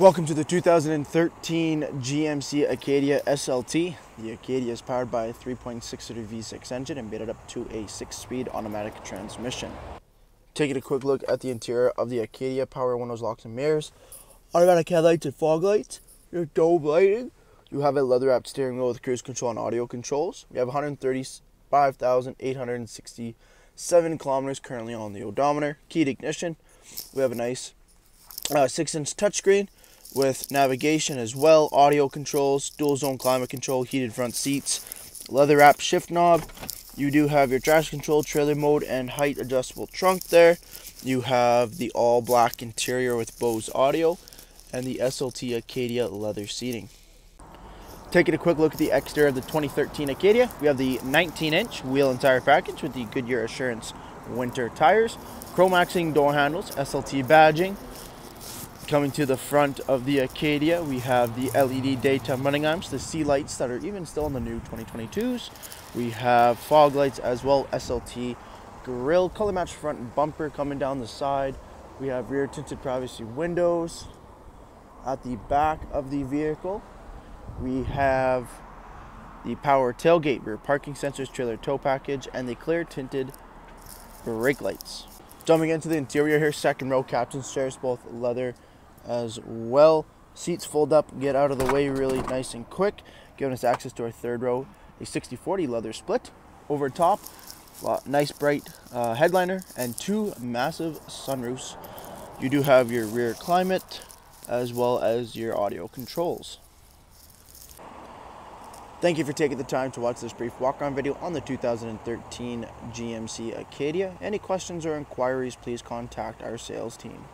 Welcome to the 2013 GMC Acadia SLT. The Acadia is powered by a 3.6 liter V6 engine and made it up to a 6 speed automatic transmission. Taking a quick look at the interior of the Acadia, power windows, locks, and mirrors, automatic headlights and fog lights, your dome lighting. You have a leather wrapped steering wheel with cruise control and audio controls. We have 135,867 kilometers currently on the odometer. Keyed ignition. We have a nice uh, 6 inch touchscreen with navigation as well, audio controls, dual zone climate control, heated front seats, leather wrap shift knob. You do have your traction control, trailer mode, and height adjustable trunk there. You have the all black interior with Bose audio and the SLT Acadia leather seating. Taking a quick look at the exterior of the 2013 Acadia, we have the 19 inch wheel and tire package with the Goodyear Assurance winter tires, chrome accent door handles, SLT badging, Coming to the front of the Acadia, we have the LED daytime running lamps, the sea lights that are even still in the new 2022s. We have fog lights as well, SLT grille, color match front bumper coming down the side. We have rear tinted privacy windows. At the back of the vehicle, we have the power tailgate, rear parking sensors, trailer tow package, and the clear tinted brake lights. Jumping into the interior here, second row captain's chairs, both leather as well. Seats fold up, get out of the way really nice and quick, giving us access to our third row, a 60-40 leather split. Over top, nice bright uh, headliner and two massive sunroofs. You do have your rear climate as well as your audio controls. Thank you for taking the time to watch this brief walk-around video on the 2013 GMC Acadia. Any questions or inquiries, please contact our sales team.